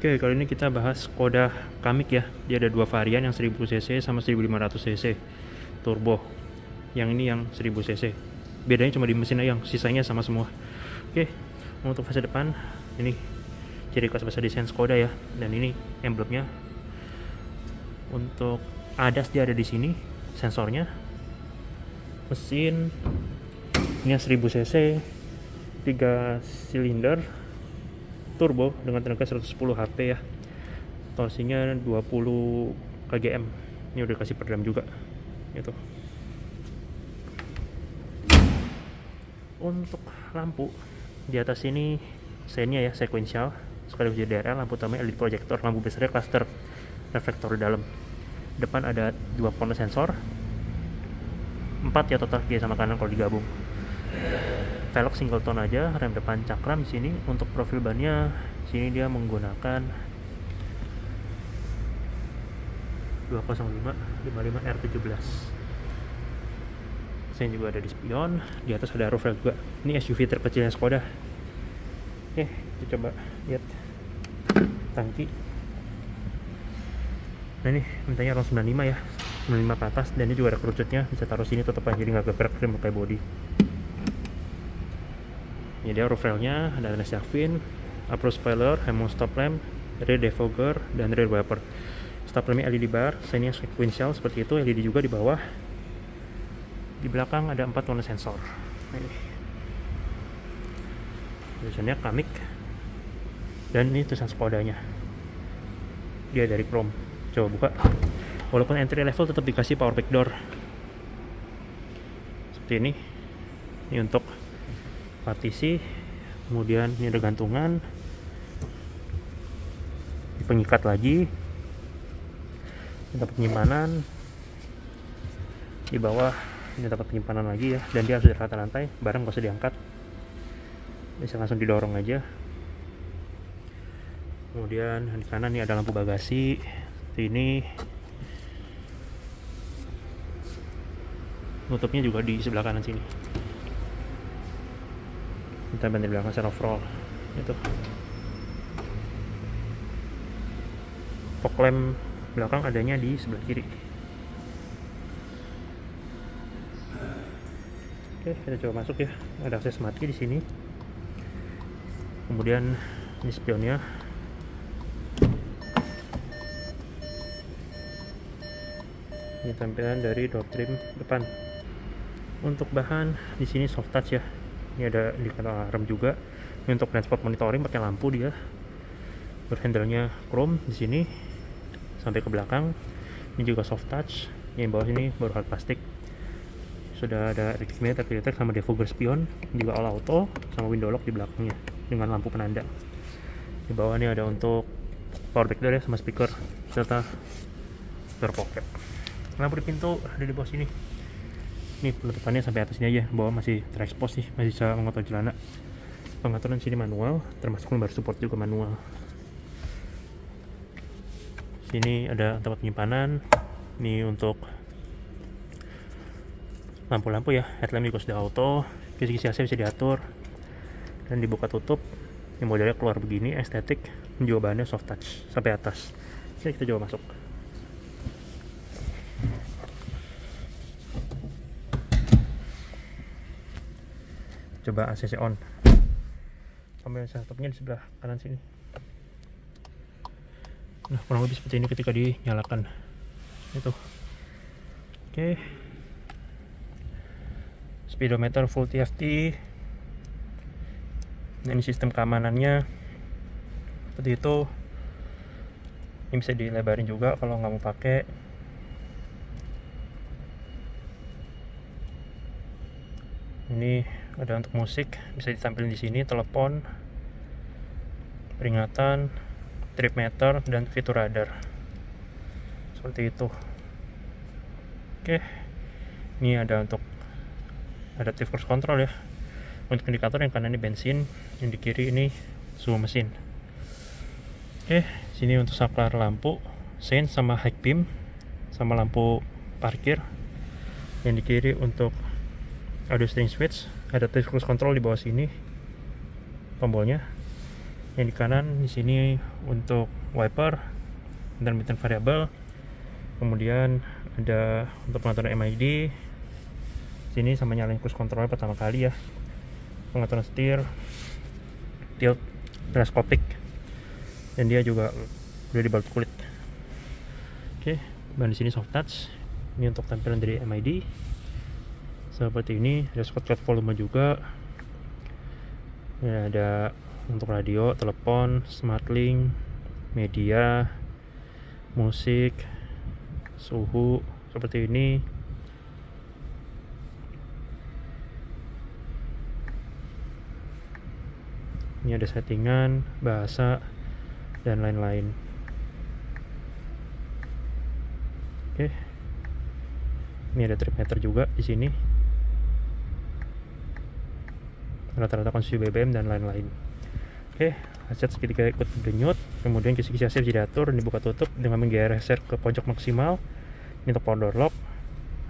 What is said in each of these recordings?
Oke, kali ini kita bahas Skoda Kamiq ya. Dia ada dua varian yang 1000 cc sama 1500 cc turbo. Yang ini yang 1000 cc. Bedanya cuma di mesin aja, yang sisanya sama semua. Oke, untuk fase depan ini ciri khas bahasa desain Skoda ya. Dan ini emblemnya. Untuk ADAS dia ada di sini, sensornya. Mesin ini 1000 cc, 3 silinder, turbo dengan tenaga 110 HP ya. Torsinya 20 kgm ini udah kasih peredam juga itu untuk lampu di atas ini seinnya ya sequential sekaligus JDRL lampu utamanya LED projector lampu besarnya cluster reflektor di dalam. Depan ada dua pon sensor empat ya total kiri sama kanan kalau digabung velg single tone aja rem depan cakram di sini. Untuk profil bannya sini dia menggunakan 205 55 R17 sini juga ada di spion di atas ada roof rail juga. Ini SUV terkecilnya Skoda. Oke kita coba lihat tangki. Nah ini mintanya RON 95 ya 95 ke atas dan ini juga ada kerucutnya. Bisa taruh sini tetap aja jadi nggak gerak krim pakai body ini dia roof railnya ada Nessia fin approach spoiler, Hemon stop lamp, rear defogger, dan rear wiper stop lampnya LED bar, sign sequential seperti itu, LED juga di bawah. Di belakang ada empat warna sensor. Ini tulisannya Kamiq dan ini tulisan Skodanya dia dari chrome. Coba buka. Walaupun entry level tetap dikasih power back door. Seperti ini. Ini untuk partisi kemudian ini ada gantungan. Di pengikat lagi. Ini dapat penyimpanan. Di bawah ini dapat penyimpanan lagi ya. Dan dia harus di lantai barang gak usah diangkat. Bisa langsung didorong aja. Kemudian di kanan ini ada lampu bagasi. Ini. Nutupnya juga di sebelah kanan sini kita ban di belakang secara overall itu. Fog lamp belakang adanya di sebelah kiri. Oke kita coba masuk ya. Ada akses mati di sini. Kemudian ini spionnya. Ini tampilan dari door trim depan. Untuk bahan di sini soft touch ya ini ada indikator alarm juga. Ini untuk transport monitoring pakai lampu dia. Berhandle-nya chrome di sini sampai ke belakang. Ini juga soft touch. Yang bawah ini baru hard plastik. Sudah ada Rixmeter, filter sama defogger spion juga all auto sama window lock di belakangnya dengan lampu penanda. Di bawah ini ada untuk power back door ya sama speaker serta door pocket. Lampu di pintu ada di bawah sini ini penutupannya sampai atas ini aja. Bawah masih terekspos sih masih bisa mengotor celana. Pengaturan sini manual termasuk lembar support juga manual. Sini ada tempat penyimpanan. Ini untuk lampu-lampu ya. Headlamp juga sudah auto. Kisi-kisi AC bisa diatur. Dan dibuka tutup. Ini modelnya keluar begini estetik. Juga bahannya soft touch sampai atas. Oke, kita coba masuk coba ACC on. Tombol stopnya di sebelah kanan sini. Nah kurang lebih seperti ini ketika dinyalakan. Itu. Oke. Speedometer full TFT nah, ini sistem keamanannya. Seperti itu. Ini bisa dilebarin juga kalau nggak mau pakai. Ini ada untuk musik bisa ditampilkan di sini telepon peringatan trip meter dan fitur radar. Seperti itu. Oke ini ada untuk adaptive cruise control ya. Untuk indikator yang kanan ini bensin yang di kiri ini suhu mesin. Oke sini untuk saklar lampu sein sama high beam sama lampu parkir. Yang di kiri untuk audio steering switch adaptive cruise control di bawah sini. Tombolnya. Yang di kanan di sini untuk wiper intermittent variable. Kemudian ada untuk pengaturan MID sini sama nyalain cruise control pertama kali ya. Pengaturan setir tilt teleskopik. Dan dia juga udah dibalut kulit. Oke dan di sini soft touch. Ini untuk tampilan dari MID seperti ini ada shortcut volume juga ya, ada untuk radio, telepon, smart link, media, musik, suhu seperti ini. Ini ada settingan, bahasa, dan lain-lain. Oke. Ini ada trip meter juga di sini. Rata-rata konsumsi BBM dan lain-lain. Oke aset seketika ikut denyut. Kemudian kisi-kisi AC bisa diatur dan dibuka tutup dengan menggeser ke pojok maksimal. Ini untuk power door lock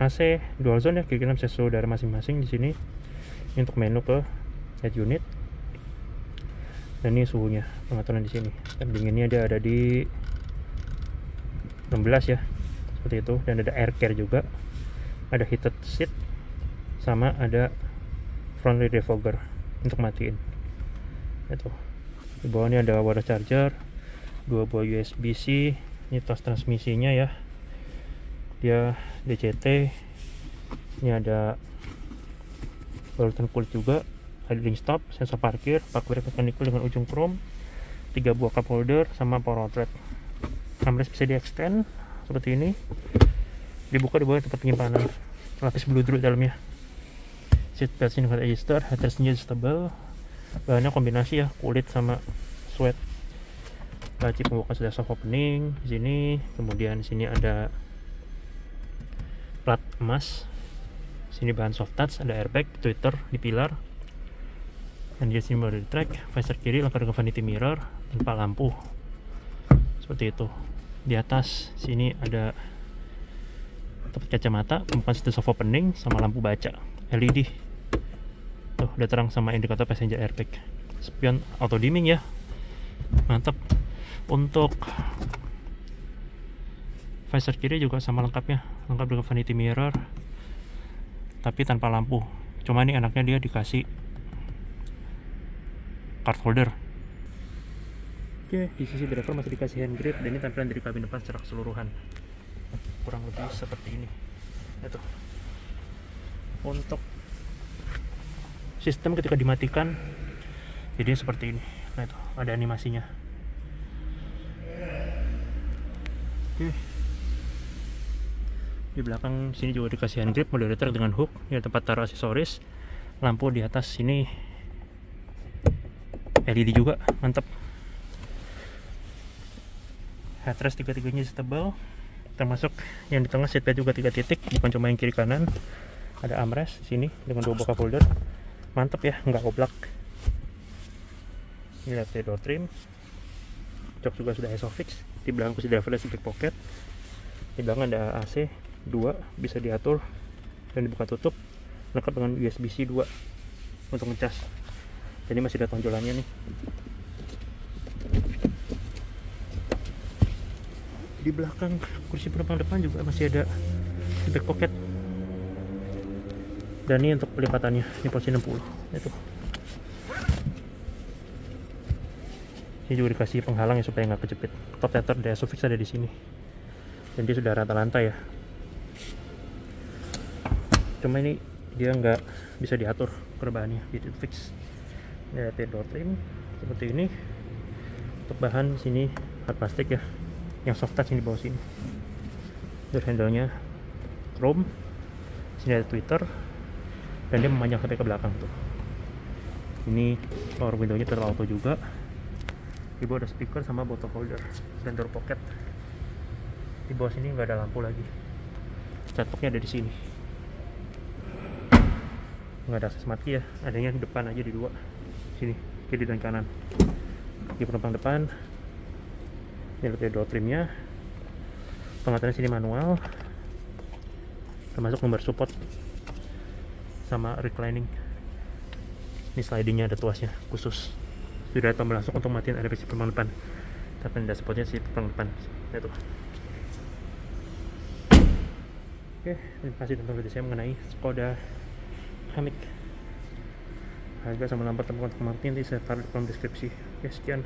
AC dual zone ya kiri kanan bisa udara masing-masing di sini. Ini untuk menu ke head unit. Dan ini suhunya pengaturan di sini. Dan dinginnya dia ada di 16 ya seperti itu. Dan ada air care juga. Ada heated seat sama ada front rear defogger untuk matiin. Itu. Di bawah ini ada wadah charger dua buah USB-C ini tas transmisinya ya. Dia DCT ini ada balutan kulit juga ada ring stop sensor parkir parkir mechanical dengan ujung chrome tiga buah cup holder sama power outlet. Armrest bisa di extend seperti ini. Dibuka di bawah tempat penyimpanan. Lapis bludru dalamnya seat belt sini adjuster headrest adjustable bahannya kombinasi ya kulit sama sweat. Laci pembuka sudah soft opening di sini. Kemudian di sini ada plat emas. Sini bahan soft touch ada airbag twitter di pilar dan di sini baru di track visor kiri lengkap dengan vanity mirror tanpa lampu. Seperti itu. Di atas sini ada tempat kacamata pembukaan situ soft opening sama lampu baca LED udah terang sama indikator passenger airbag. Spion auto dimming ya. Mantap. Untuk visor kiri juga sama lengkapnya. Lengkap dengan vanity mirror tapi tanpa lampu. Cuma ini enaknya dia dikasih card holder. Oke di sisi driver masih dikasih hand grip dan ini tampilan dari kabin depan secara keseluruhan. Kurang lebih seperti ini. Itu untuk sistem ketika dimatikan jadi seperti ini. Nah itu ada animasinya. Oke. Di belakang sini juga dikasih hand grip moderator dengan hook. Ini tempat taruh aksesoris. Lampu di atas sini. LED juga mantap. Headrest tiga-tiganya setebal. Termasuk yang di tengah seatbelt juga tiga titik bukan cuma yang kiri kanan. Ada armrest sini dengan dua buka folder mantep ya nggak oblak ini lihat door trim. Jok juga sudah isofix di belakang kursi driver ada stick pocket. Di belakang ada AC 2 bisa diatur dan dibuka tutup. Lengkap dengan USB-C 2 untuk ngecas. Jadi masih ada tonjolannya nih. Di belakang kursi penumpang depan juga masih ada stick pocket dan ini untuk pelipatannya. Ini posisi 60 itu. Ini juga dikasih penghalang ya supaya nggak kejepit. Top tether dari Sofix ada di sini. Dan dia sudah rata lantai ya. Cuma ini dia nggak bisa diatur perubahannya. Jadi fix. Ini ada door trim seperti ini. Untuk bahan sini hard plastik ya. Yang soft touch yang di bawah sini. Door handle nya chrome sini ada twitter dan dia memanjang sampai ke belakang tuh. Ini power window nya terlalu auto juga. Di bawah ada speaker sama bottle holder dan door pocket. Di bawah sini nggak ada lampu lagi. Setupnya ada di sini. Nggak ada akses mati ya. Adanya di depan aja di dua. Sini kiri dan kanan. Di penumpang depan. Ini lihat door trimnya. Pengaturan sini manual. Termasuk nomor support sama reclining. Ini slidingnya ada tuasnya khusus. Sudah tombol langsung untuk matiin adaptasi penumpang depan. Tapi tidak spotnya sih penumpang depan. Itu oke terima kasih tentang video saya mengenai Skoda Kamiq harga sama lambat temukan kontak nanti saya taruh di kolom deskripsi. Oke sekian